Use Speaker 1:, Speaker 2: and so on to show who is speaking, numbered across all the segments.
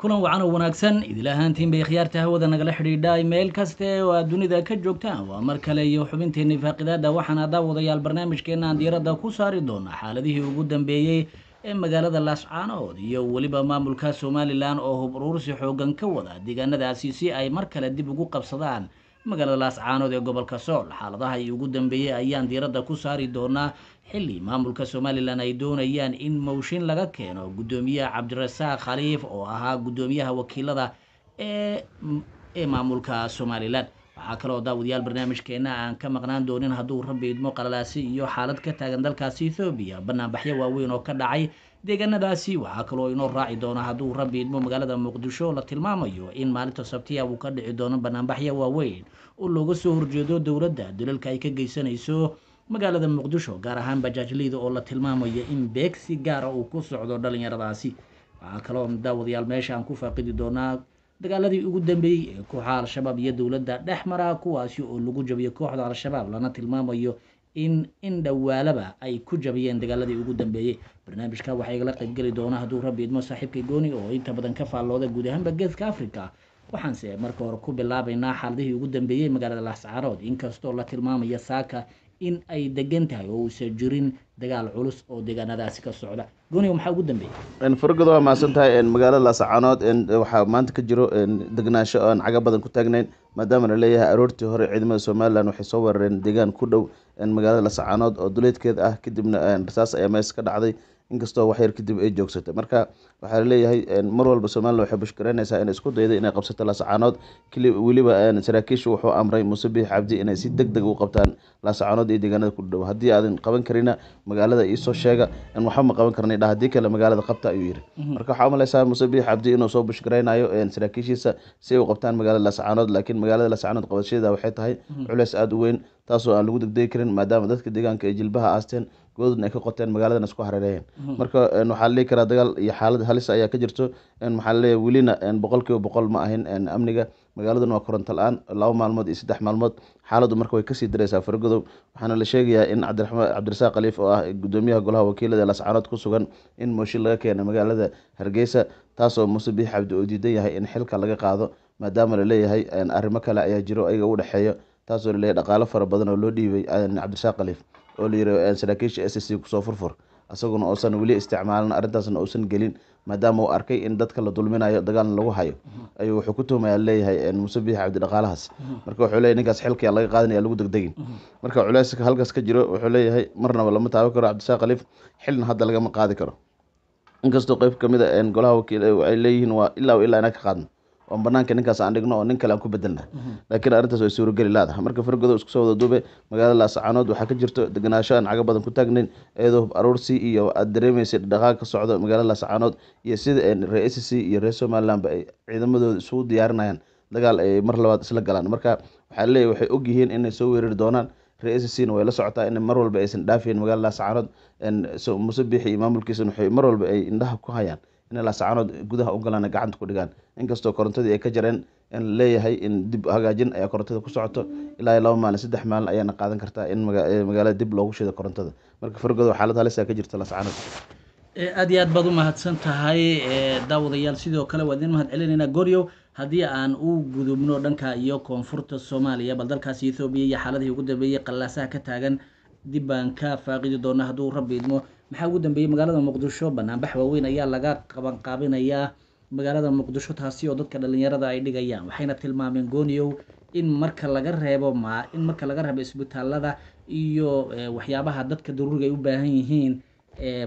Speaker 1: kulan wacan oo wanaagsan. Idil ahaantiin bay khiyaarta hawada nagala xidhiidhay. Meel kaste oo aad dunida ka joogtaan waa mar kale iyo xubinteenii faaqidaada waxaana daawadayaal barnaamijkeena aan diiradda ku saari doona xaaladihii ugu dambeeyey ee magaalada laascaanood iyo weliba maamulka somalilan oo hub uruursi xoogan ka wada deegaanadaasi si ay mar kale dib ugu qabsadaan magaalada laascaanood ee gobolka sool. Xaaladaha ugu dambeeyey ayaan diiradda ku saari doonaa xilli maamulka somalilan ay doonayaan in mowshin laga keeno guddoomiyaha cabdirasaaq khaliif oo ahaa guddoomiyaha wakiilada ee maamulka somalilan. Waxaa kaloo daawadayaal barnaamijkeena aan ka maqnaan doonin hadduu rabbi idmo qalalaasi iyo xaalad ka taagan dalkaasi ethoobiya banaanbaxyo waaweyn oo ka dhacay deegaanadaasi. Waxaa kaloo inoo raaci doona hadduu rabbi idmo magaalada muqdisho la tilmaamayo in maalinta sabtiya uu ka dhici doono banaanbaxyo waaweyn. Oo looga soo horjeedo dowladda dalalka ay ka geysanayso magaalada muqdisho gaar ahaan bajaajleyda oo la tilmaamayo in beegsi gaara uu ku socdo dhalinyaradaasi. Waxaa kaloo daawadayaal meesha aan ku faaqidi doonaa dagaaladii ugu dambeeyey ee kooxaha al-shabaab iyo dowladda dhex mara kuwaasi oo lagu jabiyo kooxda al-shabaab. Lana tilmaamayo in in dhowaalaba ay ku jabiyeen dagaaladii ugu dambeeyey barnaamijka waxaa igala qaybgeli doona hadduu rabbi idmo saaxiibka gooni oo inta badan ka faallooda guud ahaanba geeska africa waxaanse marka hore ku bilaabaynaa xaaladihii ugu dambeeyey magaalada laascaanood inkastoo la tilmaamaya saaka in ay degan tahay oo uusan jirin dagaal culus oo deegaanadaasi ka socda. Gooniga maxaa ugu dambeeyey
Speaker 2: fargado waa mahadsan tahay magaalada laascaanood waxaa maanta ka jiro degnaansho aan caga badan ku taagnayn maadaama la leeyahay aroortii hore ciidamada somalilan waxay soo weerareen deegaan ku dhow magaalada laascaanood oo duleedkeed ah kadibna rasaas ayaa mees ka dhacday inkastoo waxyar kadib ay joogsatay. Marka waxaa la leeyahay mar walba somalilan waxay bushkareynaysaa inay isku dayday inay qabsato laascaanood weliba saraakiishu wuxuu amray muuse biix cabdi inay si deg deg u qabtaan laascaanood iyo deegaanada ku dhow haddii aadan qaban karina magaalada iisoo sheega waxba ma qaban karna. Dha haddii kale magaalada qabta ayuu yiri. Marka waxaa umalaysaa muuse biix cabdi inuu soo bushkareynayo saraakiishiisa si ay u qabtaan magaalada laascaanood laakiin magaalada laascaanood qabashadeeda waxay tahay culeys aada u weyn taasoo aan lagu degdegi karin maadaama dadka deegaanka ay jilbaha aasteen goodna ay ka qoteen magaaladan isku hareereeyeen marka waxaa laleeyi karaa dagaal iyo xaalad halis ayaa ka jirto. Maxaa laleeyahy welina boqol kiiba boqol ma ahin amniga. Magaaladan waa koronto la'aan laba maalmood iyo saddex maalmood. Xaaladdu marka way ka sii dareysaa fargodow waxaana la sheegayaa in cabdirasaaq khaliif oo ah guddoomiyaha golaha wakiilada ee lascaanood ku sugan in mooshin laga keena magaalada hargeysa taasoo muuse biix cabdi oo diidan yahay in xilka laga qaado maadaama la leeyahay arrimo kale ayaa jiro ayaga u dhexeeyo taasoo laleeyahy dhaqaalo fara badan oo loo dhiibay cabdirasaaq khaliif oo la yiri saraakiisha s c ku soo furfur. Isaguna uusan weli isticmaalin arrintaasna uusan gelin maadaama uu arkay in dadka la dulminayo dagaalna lagu hayo. Ayuu wuxuu ku tuhmaya leeyahay muuse biix cabdi dhaqaalahaas marka wuxuu leeyahy ninkaas xilkaya laga qaadanaya lagu degdegin. Marka culeyska halkaas ka jiro wuxuu leeyahay marnaba lama taaban karo cabdisaaq khaliif xilna hadda lagama qaadi karo. Inkastoo qeyb ka mid a golaha wakiil ay leeyihiin waa ilaa ilaa inaa ka qaadno oon banaanka ninkaas aan dhigno oo nin kale aan ku bedelna laakiin arrintaas way suurageli laadaha marka fargodo isku soo wada duube magaalada laascaanood waxaa ka jirto deganaasho aan caga badan ku taagnayn iyadoo hub aruursi iyo aada dareemeysay dhaqaaq ka socdo magaalada laascaanood iyo sida reer s c iyo reer somalilandba ay ciidamadooda isugu diyaarinayaan. Dagaal ay mar labaad isla galaan. Marka waxaa leeyahy waxay ogyihiin inay soo weerari doonaan reer s c na way la socotaa in mar walba aysan dhaafayn magaalada laascaanood muuse biixi iyo maamulkiisana waxay mar walba ay indhaha ku hayaan inay laascaanood gudaha u galaan gacanta ku dhigaan. Inkastoo korontadii ay ka jareen in leeyahay in dib hagaajin ayaa korontada ku socoto ilaa laba maalin saddex maalin ayaana qaadan kartaa in magaalada dib loogu shido korontada. Marka fargodo xaalad halisa ka jirta laascaanood
Speaker 1: aada iyo aad baad u mahadsan tahay daawadayaal sidoo kale waa idin mahad celinaynaa goryow haddii aan u gudubno dhanka iyo koonfurta soomaaliya bal dalkaasi ethoobiya iyo xaaladihii ugu dambeeyey qallaasaha ka taagan dib baan ka faaqidi doonaa hadduu rabbi idmo maxaa ugu dambeeyey magaalada muqdisho banaanbax waaweyn ayaa laga qabanqaabinayaa magaalada muqdisho taasi oo dadka dhalinyarada ay dhigayaan. Waxayna tilmaameen gooniyow in marka laga reebo ma in marka laga reebo isbitaalada iyo waxyaabaha dadka daruuriga ay u baahan yihiin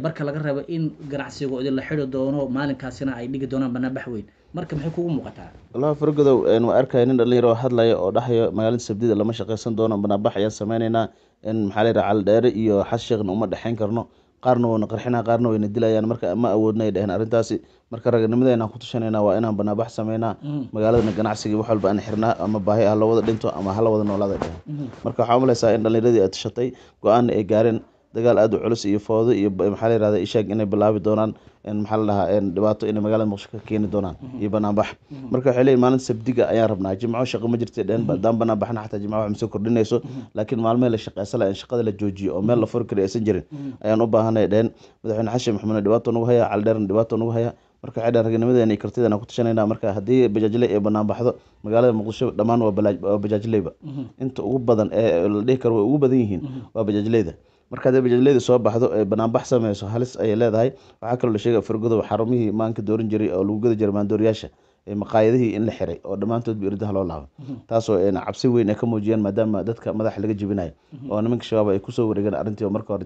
Speaker 1: marka laga reebo in ganacsigoodi la xidi doono maalinkaasina ay dhigi doonaan banaanbax weyn marka maxay kugu muuqataa?
Speaker 2: Wallahi fargodow waa arkaya nin dhalinyaro hadlaya oo dhahayo magaalada sabdida lama shaqeysan doono banaanbax ayaan sameyneynaa in maxaa la yidhaha caldheere iyo xas sheekhna uma dhexeyn karno qaarna wayna qarxinaa qaarna wayna dilayaan. Marka ma awoodna ay dheheen arrintaasi. Marka ragnimadeena ku tushanayna waa inaan banaabax sameynaa. Magaaladana ganacsigii wax walba aan xirnaa ama baahi ha loo wada dhinto ama hala wada noolaada dheheen marka waxaa umalaysaa in dhalinyaradii ay tashatay go'aanna ay gaareen dagaal aada u culus iyo foodo iyo maxaa la yirahda ishaag inay bilaabi doonaan maxaa la dhahaa dhibaato inay magaalada muqdisho ka keeni doonaan iyo banaanbax marka waxay leeyihiin maalinta sabdiga ayaan rabnaa jimco shaqo ma jirta dhehen haddaan banaanbaxna xataa jimco wax ma soo kordhinayso. Laakiin maalmee la shaqeysala in shaqada la joojiyo oo meel la furi kari aysan jirin ayaan u baahanay dhehen madaxweyne xashin maxamuudna dhibaato nagu haya caldheerna dhibaato nagu haya. Marka waxay dhahan ragnimadeena iyo kartideena ku tashanayna marka haddii bajaajley ay banaan baxdo magaalada muqdisho dhammaan waa bajaajleyba inta ugu badan ee la dhihi karo way ugu badan yihiin waa bajaajleyda marka haddii bajaajleyda soo baxdo ee banaanbax sameyso halis ayay leedahay. Waxaa kaloo la sheegaya fargodow xarumihii maanka dooran jiray oo lagu gadi jiray maandooriyaasha ee maqaayadihii in la xiray oo dhammaantoodba irdaha loo laabo taasoo cabsi weyn ay ka muujiyeen maadaama dadka madaxa laga jebinayo oo nimanka shabaab ay ku soo wareegeen arrintii oo marka hore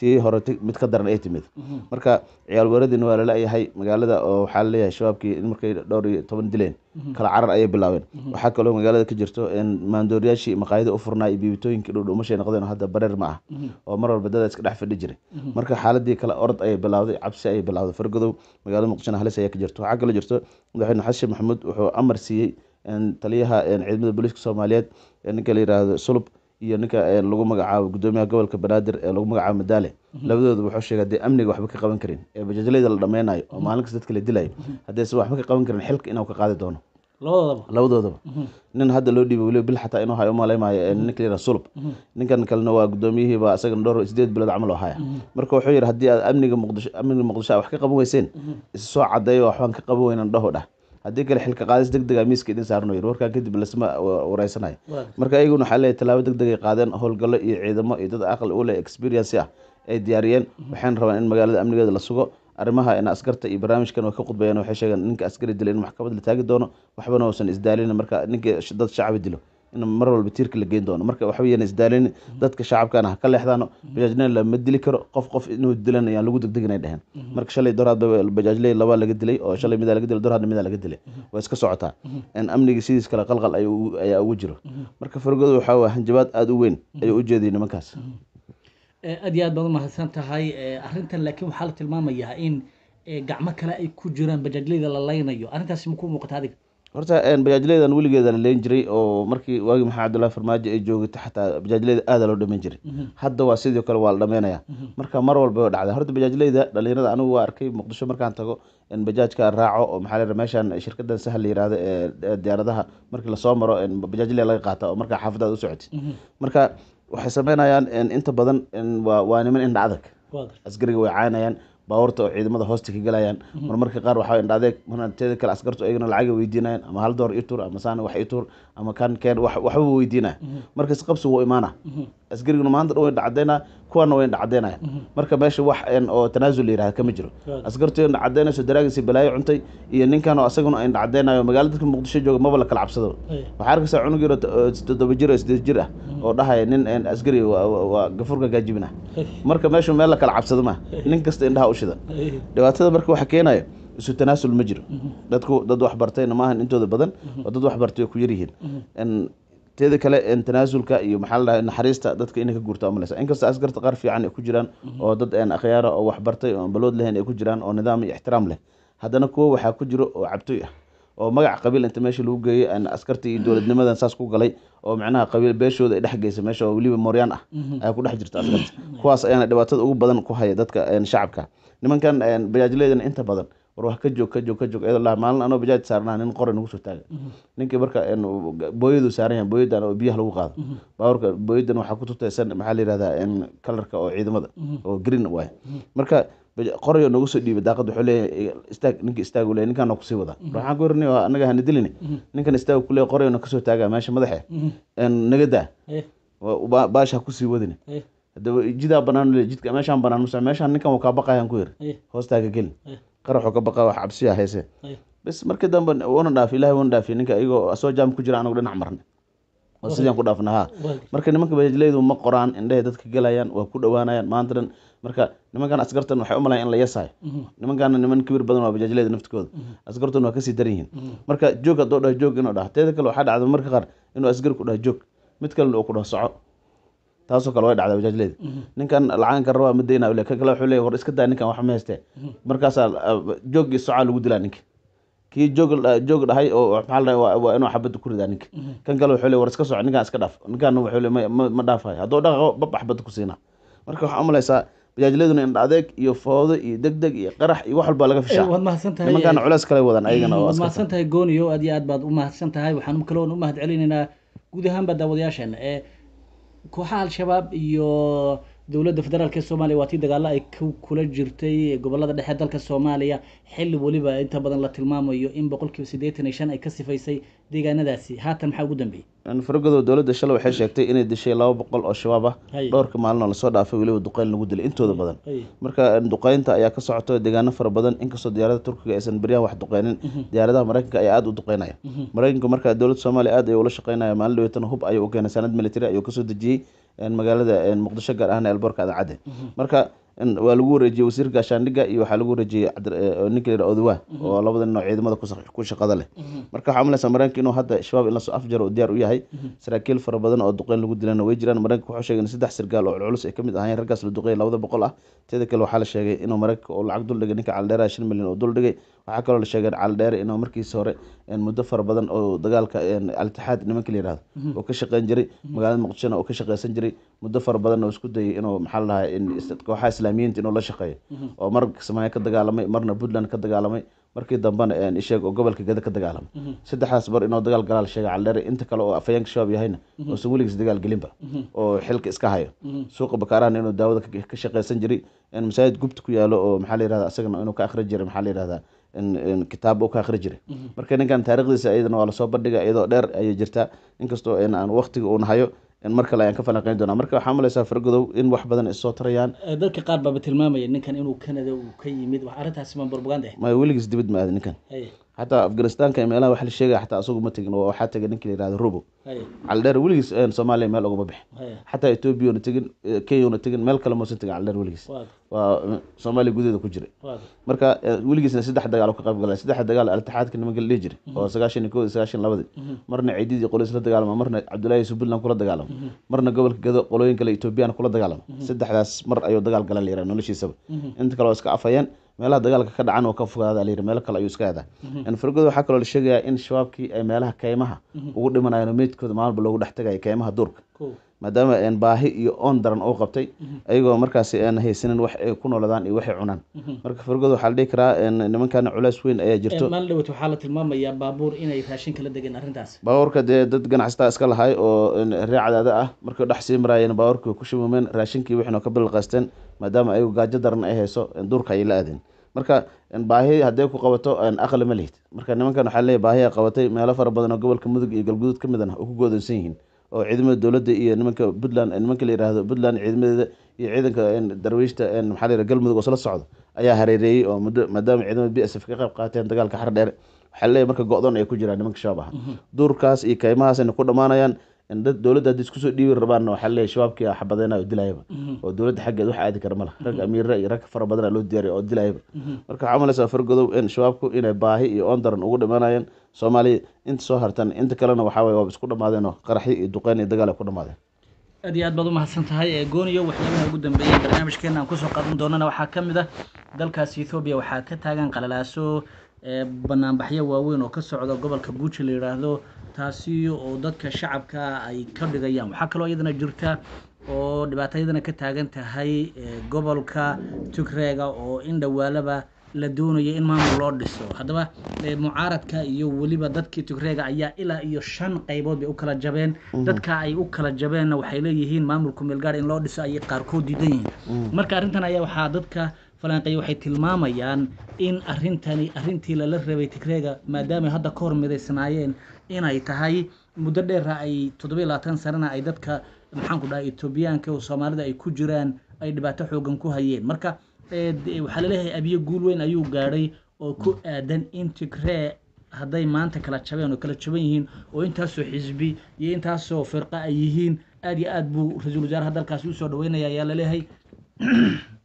Speaker 2: tii hore mid ka daran ay timid. Marka ciyaal weeradiina waa lala-yahay magaalada oo waxaa la leeyahay shabaabkii in markay dhowr iyo toban dileen kala carar ayay bilaabeen. Waxaa kaloo magaalada ka jirto maandooriyaashii maqaayada u furnaa biibitooyinkii dhudhumashay noqdeen oo hadda bareer ma ah oo mar walba dada iska dhex fadhi jiray. Marka xaaladii kale orod ayay bilawday cabsi ayay bilawday fargodow magaalada muqdishona halis ayaa ka jirto. Waxaa kaloo jirto madaxweyne xasan maxamuud wuxuu amar siiyey taliyaha ciidamada booliiska soomaaliyeed ee ninka la yiraahdo sulub iyo ninka een, lagu magacaabo gudoomiyaha gobolka banaadir ee lagu magacaabo madaale. Labadooda wuxuu sheegay haddii amniga waxba ka qaban karin ee bajaajleyda la dhameynayo oo maalin kasta dadka la dilayo haddaysan waxba ka qaban karin xilka inuu ka qaadi doono. Labadoodaba nin hadda loo dhiibay weliba bil xataa inuu hayo umalaymayo ee ninka la yiraahdo sulub ninkan kalena waa gudoomiyihiiba isagana dhowr sideed bilood camal oo haya marka wuxuu yidhi haddii aad amniga muqdisho amniga muqdisho aad wax ka qaban weyseen? Is soo cadeeyo waxbaan ka qaban weynan dhaho dhah haddii kale xilka qaadis deg dega miiska idin saarno yiri warkaa kadib lasma wa- wareysanayo
Speaker 1: Waa.
Speaker 2: marka ayaguna waxaa leeyahay tallaabo deg deg ay qaadeen howlgallo iyo ciidamo iyo dad aqli u leh experience ah ay diyaariyeen waxayna rabaan in magaalada amnigeeda la sugo. Arrimaha in askarta iyo barnaamijkan oo ka khudbayeen waxay sheegeen ninka askari dila in maxkamad la taagi doono waxbana uusan isdaalin marka ninka dad shacbi dilo in mar walba tiirka la geyn doono. Marka waxba yana isdaalin dadka shacabkana ha ka leexdaano bajaajley lama dili karo qof qof inuu dilan ayaan lagu degdegin ay dheheen marka shalay doraad bajaajley laba laga dilay oo shalay midaa laga dilay doraadna midaa laga dilay waa iska socotaa in amniga sidiis kale qalqal ayaa ugu jiro. Marka fargodo waxaa waa hanjabaad aada u weyn ayuu u jeediyay nimankaas.
Speaker 1: Eh, aad iyo aad baad umahadsan tahay arrintan laakiin waxaa la tilmaamayaa in gacmo kale ay ku jiraan bajaajleyda la laynayo arrintaasi ma ku muuqata adiga
Speaker 2: horta bajaajleydan weligeeda la leen jiray oo markii waagii maxamed cabdullahi farmaajo ay joogata xataa bajaajleyda aada loo dhameyn jiray. Hadda waa sidoo kale waa la dhameynaya. Marka mar walba way dhacda horta bajaajleyda dhalinyarada anigu waa arkay muqdisho markaan tago in bajaajka raaco oo maxaa yidhaha meeshan shirkadan sahal la yihahdo ee diyaaradaha markii la soo maro in bajaajley laga qaata oo markaa xaafadaada u socotid marka waxay sameynayaan inta badan waa niman indha adag. Askariga way caynayaan baabuurta oo ciidamada hoosta ka galayaan. Marmarka qaar waxaa indha adeeg teeda kale askartu ayagana lacagay weydiinayaan ama hal door tuur ama saana wax tuur ama kan keen waxba weydiinaya marka isqabsi wuu imaana askariguna maanta dhan way indhacadeynaa kuwana way indhacadeynaya marka meesha wax oo tanaasul la yihahda kama jiro. Askartu indhacadeynayso daraagiisi balaayo cuntay iyo ninkan oo asaguna indhacadeynayo magaalada dadka muqdisho jooga maba la kala cabsado waxaa arkaysaa cunug yaro toddoba jir oo sideed jir ah oo dhahaya nin askari waa- gafurka gaajibina
Speaker 1: eh,
Speaker 2: marka meeshu meel la kala cabsado ma nin kasta indhaha u shida.
Speaker 1: Eh,
Speaker 2: dhibaatada marka waxa keenaya isu tanaasul ma jiro. Dadku dad wax bartayna maahan intooda badan oo dad wax bartay oo ku yar yihiin. En teeda kale tanaasulka iyo maxaa la dhahay naxariista dadka inay ka guurto amaleysa inkasta askarta qaar fiican ay ku jiraan oo dad akhyaara oo wax bartay oo balood lahayn ay ku jiraan oo nidaam iyo ixtiraam leh. Haddana kuwo waxaa ku jiro oo cabtoy ah oo magac qabiil inta meesha lagu geeyey askarta iyo dowladnimadan saas ku galay oo macnaha qabiil beeshooda ay dhex geysa meesha oo weliba mooryaan ah ayaa ku dhex jirta askarta. Kuwaas ayaana dhibaatada ugu badan ku haya dadka shacabka. Nimankan en, bajaajleydana inta badan war wax ka joog ka joog ka joog iyadoo la maalin anoo bajaaj saarnaa nin qori nagu soo taaga ninkii marka booyadu saaran yahay booyadan oo biyaha lagu qaado. Baaburka booyadan waxaa ku tutaysan maxaa la yihahdaa kalarka oo ciidamada oo green waay marka qorayo nagu soo dhiibay daaqad wuxuu leeyahay istaag ninka istaag u leeyahay ninkaan ku sii wada. Waxaan ku irnay annaga hana dilini. Ninkan istaag ku leeyahay qorayo na ka soo taagaa meesha madaxe naga daa.
Speaker 1: Eh,
Speaker 2: baasha ha ku sii wadini.
Speaker 1: Eh,
Speaker 2: hadaba jidaa banaan le jidka meeshaan banaan musa meeshaan ninkan wuu kaa baqayaan ku yiri
Speaker 1: eh,
Speaker 2: hoostaaga gelin qaraxuu ka baqa wax cabsiya hayse
Speaker 1: eh.
Speaker 2: bas markii dambe wuuna dhaafi ilahi wuuna dhaafi ninka iyagoo asoo jaam ku jira anagu dhinac marnay. Oo sidaan ku dhaafna ha marka nimanka bajaajleydu ma qoraan indhahay dadka gelayaan waa ku dhowaanayaan maanta dhan marka nimankan askartan waxay u malayan in la yasayo nimankana niman kibir badan waa bajaajleyda naftikooda askartuna waa ka sii daran yihiin. Marka joog haddoo dhaho joog inuu dhaho teeda kale waxaa dhacda marka qaar inuu askari ku dhaho joog. Mid kalena uu ku dhaho soco taasoo kale way dhacdaa bajaajleyda ninkan lacaanka rabaa ma daynaa le kan kale wuxuu leeyahy war iska daa ninkan wax ma haystee markaasaa ah, joogii socaa lagu dilaa ninka kii joog joog dhahay oo maxaa la waa- inuu xabadda ku ridaa ninka kan kale wuxuu leeyahy war iska soco ninkan iska dhaaf. Ninkan wuxuu leeyahy ma- dhaafayo hadduu dhaqaqo bab xabadda ku siinaa. Marka waxaa umalaysaa bajaajleyduna indha adeeg iyo foodo iyo deg deg iyo qarax iyo wax walba laga fishaa. Nimankaana culeys kale wadan ayagana oo
Speaker 1: waad
Speaker 2: askarta
Speaker 1: mahadsan tahay gooniyo aad iyo aad baad u mahadsan tahay waxaan kaloon u mahad celinaynaa guud ahaanba daawadayaasheena. Ee kooxaha al-shabaab iyo dowladda federaalk ee soomaaliya waa tii dagaalo ay ku kula jirtay gobollada dhexe dalka soomaaliya. Xilli weliba inta badan la tilmaamayo in boqolkiiba siddeetan iyo shan ay ka sifaysay deegaanadaasi. Haatan maxaa ugu dambeeyey
Speaker 2: faragodow dowladda shalay waxay sheegtay inay dishay laba boqol oo shabaab ah. Dhowrka maalin oo la soo dhaafay weliba duqeyn lagu dilay intooda badan. Marka duqeynta ayaa ka socoto deegaano fara badan. Inkastoo diyaarada turkiga aysan beryahan wax duqeynin diyaaradaha mareykanka ayaa aada u duqeynaya. Mareykanka marka dowladda soomaaliya aad ayuu ula shaqeynaya. Maalin dhaweetana hub ayuu u keenay. Sanad military ayuu ka soo dejiyey magaalada muqdisho gaar ahaan elboorka adacadde marka waa lagu wareejiyey wasiirka gaashaandhigga iyo waxaa lagu wareejiyey ee, ninka la yidhaha odawa oo labada nin ciidamada ku shaq- ku shaqada leh. Marka waxaa umalaysaa mareykanka inuu hadda shabaab in la soo afjaro oo diyaar u yahay. Saraakiil fara badan oo duqeyn lagu dilana way jiraan. Mareykanka wuxuu sheegay in saddex sargaal oo culculus ay ka mid ahaayeen. Raggaas la duqeeyay labada boqol ah. Teeda kale waxaa la sheegay inuu mareykanka uu lacag duldhigay ninka caldheeraha shan milyan oo duldhigay waxaa kaloo la sheegay caldheere inuu markiisa hore muddo fara badan oo dagaalka altixaad nimanka la yihahdo oo ka shaqeyn jiray magaalada muqdishona oo ka shaqeysan jiray muddo fara badan oo isku dayay inuu maxaa la dhahaa in is- kooxaha islaamiyiinta inuu la shaqeeyo. Oo mar kismaayo ka dagaalamay marna puntland ka dagaalamay markii dambena isheeg oo gobolka geda ka dagaalamay. Saddexdaas bar inuu dagaal galaa la caldheere inta kale oo afayeenka shabaab yahayna oosan weligiis dagaal gelinba oo xilka iska hayo. Suuqa bakaarahana inuu daawada ka- shaqeysan jiray in masaajid gubta ku yaalo oo maxaa la yihahda asagana inuu ka akhri jiray maxaa la in kitaab uu ka akhri jiray. Marka ninkan taarikhdiisa iyadana waa la soo bandhigay iyadoo dheer ayay jirtaa. Inkastoo in aan waqtiga uun hayo in mar kale ayaan ka falanqeyn doonaa. Marka waxaa malaysaa fargodow in wax badan ay soo tarayaan.
Speaker 1: Eh, dadka qaar baaba tilmaamaya ninkan inuu canada uu ka yimid. Wax arrintaasi ma propaganda
Speaker 2: ma weligiis dibad ma aadin ninkan. Xataa afganistanka meelaha wax la sheegaya xataa asagu ma tegin waxaa tegay ninka la yihahdo robo caldheer weligiis een, soomaaliya meel ugama bixin. Xataa etoobiya una tegin eh, kenya una tegin meel kale muusan tegin caldheer weligiis
Speaker 1: waa
Speaker 2: eh, soomaaliya gudaheeda ku jiray. Marka eh, weligiisna saddex dagaal ka qayb galay saddex dagaal altixaadka nimanka la dhihi jiray. Oo sagaashan iyo iyo sagaashan labadii. Marna ciididii qolis la dagaalama marna cabdullaahi yusuf puntland kula dagaalama marna gobolka gado qolooyin kale etoobiyaan kula dagaalama saddexdaas mar ayuu dagaal gala la yihah noloshiisaba. Inta kale waa iska afayeen meelaha dagaalka ka dhacan oo ka fogaada la yidhi meelo kale ayuu iska aadaa. Fargoda waxaa kaloo la sheegayaa in shabaabkii ay meelaha kaymaha ugu dhimanayeen oo meydkooda maalba loogu dhex tagayo kaymaha duurka maadaama baahi iyo oon daran uu qabtay ayagoo markaasi aan haysanin wax ay ku nooladaan iyo waxay cunaan. Marka fargoda waxaa la dhihi karaa een nimankana culays weyn ayaa jirto.
Speaker 1: Maalin dhawat waxaa la tilmaamayaa baabuur inay raashin kala degeen arrintaas.
Speaker 2: Baabuurka dee dad ganacsataa iska lahay oo een ree cadaada ah markay dhex sii maraayeen baabuurkii ku shumumeen raashinkii wixina ka bilqaysteen maadaama ayagu gaajo daran ay hayso duurka ayay la aadeen. Marka baahi hadday ku qabato aqli ma lihid. Marka nimankan waxaa leeyahay baahi ay qabatay meelo fara badan oo gobolka mudug iyo galguduud ka mid ah oo ku goodonsan yihiin oo ciidamada dowladda iyo nimanka puntland nimanka la yihahdo puntland ciidamadeeda iyo ciidanka darwiishta maxaa la galmudug oo isla socdo ayaa hareereeyey oo muddo maadaama ciidamada b s f ka qayb qaateen dagaalka xar dheer waxaa leeyahay marka go-doon ay ku jiraan nimanka shabaab ah duurkaas iyo kaymahaasayna ku dhammaanayaan dad dowladda haddii isku soo dhiibi rabaanna waxaa leeyahay shabaabkii aa xabadeynayo dilayaba oo dowladda xaggeed wax aadi kara mala rag amiira iyo rag fara badan aa loo diyaariya oo dilayaba marka waxaa malaysaa fargodow in shabaabku inay baahi iyo oon daran ugu dhimanayeen soomaaliya. Inta soo hartan inta kalena waxaa waye waaba isku dhammaadeen oo qaraxyo iyo duqeyn iyo dagaal ay ku dhammaadeen
Speaker 1: aad iyo aad baad u mahadsan tahay ee gooniyo waxyaabaha ugu dambeeyay barnaamijkeena aan ku soo qaadan doonana waxaa ka mid ah dalkaas ethoobiya waxaa ka taagan qalalaaso banaanbaxyo waaweyn oo ka socda gobolka guuji la yidhaahdo taasi oo dadka shacabka ay ka dhigayaan. Waxaa kaloo iyadana jirta oo dhibaatayadana ka taagan tahay gobolka tigreega oo in dhowaalaba la doonayo in maamul loo dhiso. Haddaba mucaaradka iyo weliba dadkii tigreega ayaa ilaa iyo shan qaybood bay u kala jabeen. Dadka ay u kala jabeenna waxay leeyihiin maamulku meelgaar in loo dhiso ayay qaarkood diidan yihiin. Marka arrintan ayaa waxaa dadka falanqeeya waxay tilmaamayaan in arrintani arrintii lala rabay tigreega maadaama hadda ka hor midaysnaayeen inay tahay muddo dheera ay toddobiyo labaatan sanana ay dadka maxaanku dhahay etoobiyaanka oo soomaalida ay ku jiraan ay dhibaato xoogan ku hayeen. Marka waxaa la leeyahay abiyo guul weyn ayuu gaadhay oo ku aadan in tigree hadday maanta kala jabeen oo kala jaban yihiin oo intaasoo xisbi iyo intaasoo firqa ay yihiin aad iyo aad buu ra'iisul wasaaraha dalkaasi u soo dhaweynaya ayaa la leeyahay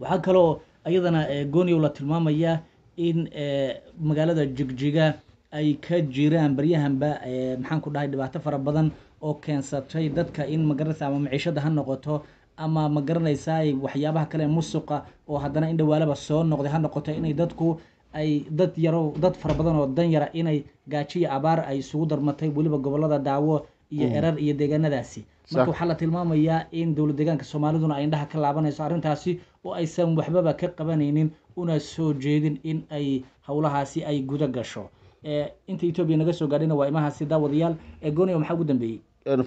Speaker 1: waxaa kaloo iyadana ee, gooniyow la tilmaamayaa in ee, magaalada jigjiga ay ka jiraan baryahanba ee, maxaan ku dhahay dhibaato fara badan oo keensatay dadka in magaranaysa ama maciishada ha noqoto ama ma garanaysaa waxyaabaha kale musuqa oo haddana in dhawaalaba soo noqday ha noqoto inay dadku ay dad yaro dad fara badan oo dan yara inay gaajo iyo abaar ay isugu darmatay weliba gobollada daawo iyo erar iyo deegaanadaasi. Marka waxaa la tilmaamayaa in dowlad deegaanka soomaaliduna ay indhaha ka laabanayso arrintaasi oo aysan waxbaba ka qabanaynin una soo jeedin in ay howlahaasi ay guda gasho. Ee inta etoobiya naga soo gaadhayna waa imahaasi daawadayaal ee gooniya maxaa ugu dambeeyey?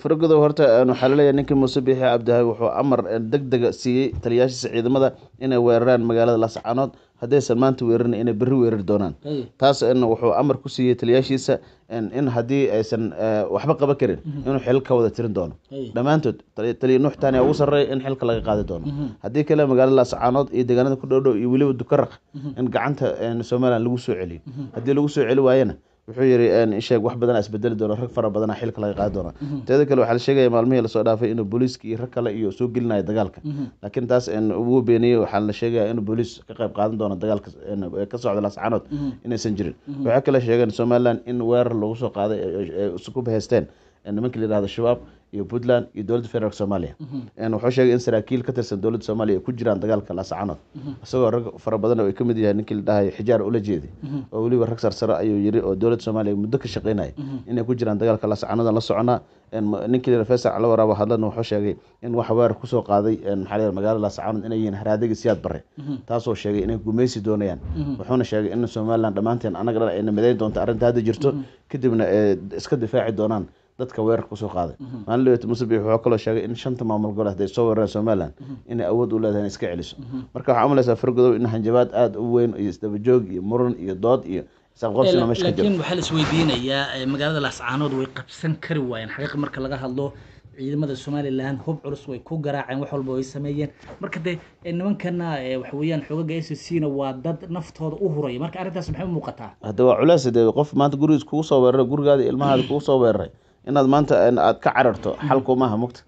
Speaker 2: Faragodow horta waxaa la leeyahay ninkii muuse biixi cabdihay wuxuu amar deg dega siiyey taliyaashiisa ciidamada inay weeraraan magaalada laascaanood haddaysan maanta weerarin inay berri weerari doonaan. Taas wuxuu amar ku siiyey taliyaashiisa in haddii aysan waxba qaban karin inuu xil ka wada tirin doono. Dhammaantood taliya nuux taani ugu sarreeya in xilka laga qaadi doono. Haddii kale magaalada laascaanood iyo deegaanada ku dhowdhow iyo weliba dukaraq in gacanta somalilan lagu soo celiyo. Haddii lagu soo celi waayana wuxuu yidhi sheeg wax badan isbedeli doona rag fara badana xilka laga qaadi doona. Teeda kale waxaa la sheegaya maalmihii la soo dhaafay inuu booliiska iyo rag kale iyo soo gelinayo dagaalka. Laakiin taas wuu beeniyey waxaa la sheegaya inuu booliis ka qayb qaadan doono dagaalka ka socda laascaanood inaysan jirin. Waxaa kale sheegeen somalilan in weerar lagu soo qaaday isku bahaysteen nimanka la yihahdo shabaab iyo puntland iyo dowladda federaalk soomaaliya. Wuxuu sheegay in saraakiil ka tirsan dowladda soomaaliya ay ku jiraan dagaalka laascaanood isagoo rag fara badan oo ay ka mid yahay ninkii la dhahay xijaar ula jeeday oo weliba rag sarsare ayuu yiri oo dowladda soomaaliya muddo ka shaqeynaya inay ku jiraan dagaalka laascaanood la soconaa ninkii la feesar cala waraaba hadlana wuxuu sheegay in wax weerar ku soo qaaday maxaa la magaalada laascaanood inay yihiin haraadigi siyaad bare taasoo sheegay inay gumaysi doonayaan. Wuxuuna sheegay in somaliland dhammaanteen annaga dhan ayna midayn doonto arrinta hadda jirto. Kadibna iska difaaci doonaan dadka weerarka ku soo qaaday. Maalin dhaweyta muuse biix wuxuu kaloo sheegay in shanta maamul gobol hadday soo weeraraan somaliland inay awood u leedahay in iska celiso. Marka waxaa umalaysaa fargodow in hanjabaad aada u weyn iyo isdabajoog iyo muran iyo dood iyo jiro.
Speaker 1: laakiin waxaa la isweydiinayaa magaalada laascaanood way qabsan kari waayeen. Xaqiiqa marka laga hadlo ciidamada somalilan hub culus way ku garaaceen wax walba way sameeyeen. Marka dee nimankana waxa weeyaan xoogaga s c na waa dad naftooda u huraya. Marka arrintaas maxay u muuqataa?
Speaker 2: Hadda waa culays dee qof maanta gurigiis kugu soo weeraray gurigaada ilmahaada kugu soo weeraray inaad maanta aad ka cararto xalku maaha mugta.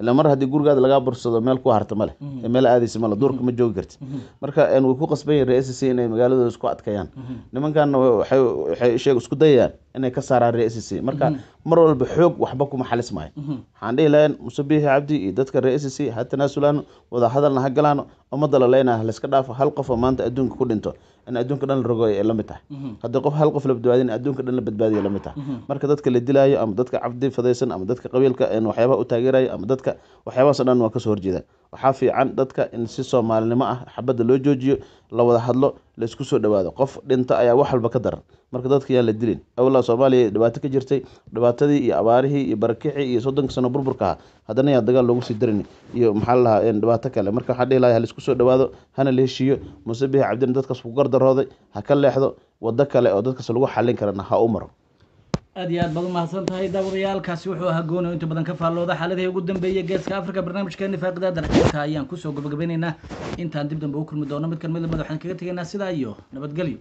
Speaker 2: Ila mar haddii gurigaada lagaa bursado meel ku harta male meel aadaysa male duurka ma joogi karti marka way ku qasban reer c inay magaaladooda isku adkeeyaan nimankanna waxay isku dayayaan inay ka saaraan reer c marka mar walba xoog waxba kuma xalis maayo. Waxaan dhihi lahayn muse biixi cabdi iyo dadka reer c ha tanaasulaan wada hadalna ha galaano ummadda la leenaha layska dhaafo hal qof oo maanta adduunka ku dhinto in adduunka dhan la rogo ay la mid tahay. Haddii qof hal qof la badbaadin adduunka dhan la badbaadiyo la mid tahay. Marka dadka la dilaayo ama dadka cabdi fadaysan ama dadka qabiilka waxyaabaha u taageerayo ama dadka waxyaabahaasoo dhan waa ka soo horjeeda. Waxaa fiican dadka in si soomaalinimo ah xabadda loo joojiyo la wada hadlo la isku soo dhawaado. Qof dhinta ayaa wax walba ka daran. Marka dadka yaan la dilin. Awlaa soomaaliya dhibaato ka jirtay. Dhibaatadii iyo abaarihii iyo barakixii iyo soddonka sano burburka ahaa. Haddana yaa dagaal loogu sii darin iyo maxaa la lahaa dhibaato kale. Marka waxaa dhihi lahay halaisku soo dhawaado hana la heshiiyo. Muuse biixi cabdina dadkaas ku gardarooday ha ka leexdo waddo kale oo dadkaas lagu xallin karana ha u maro
Speaker 1: iyo aad baad umahadsan tahay daawadayaalkaasi wuxuu ahaa gooni oo inta badan ka faallooda xaaladihii ugu dambeeyay geeska africa barnaamijkeeni faaqidaada inta ayaan kusoo gabagabeynaynaa intaan dib dambe u kulmi doono mid kan mid lamid waxaan kaga tegaynaa sidaa iyo nabadgelyo